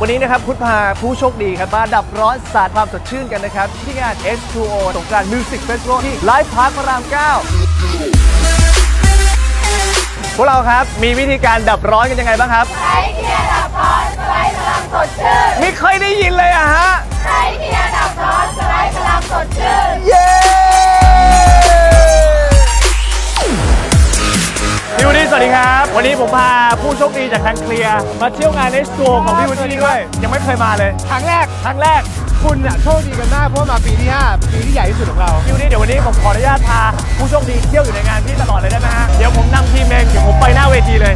วันนี้นะครับพุฒพาผู้โชคดีครับมาดับร้อนสาดความสดชื่นกันนะครับ ที่งาน S2O สงกรานต์ Music Festival ที่ Live Park พระราม 9 พวกเราครับมีวิธีการดับร้อนกันยังไงบ้างครับ ใช้ Clear ดับร้อนสไตล์พลังสดชื่น ไม่เคยได้ยิน วัสดีครับวันนี้ผมพาผู้โชคดีจากทางเคลียร์มาเที่ยวงาน S2O ของพี่วูดดี้ด้วย ยังไม่เคยมาเลย ครั้งแรก ครั้งแรก คุณน่ะโชคดีกันมากเพราะว่ามาปีที่ 5 ปีที่ใหญ่ที่สุดของเราพี่วูดดี้เดี๋ยววันนี้ผมขออนุญาตพาผู้โชคดีเที่ยวอยู่ในงานพี่ตลอดเลยได้ไหมฮะ เดี๋ยวผมนำทีมเองเดี๋ยวผมไปหน้าเวทีเลย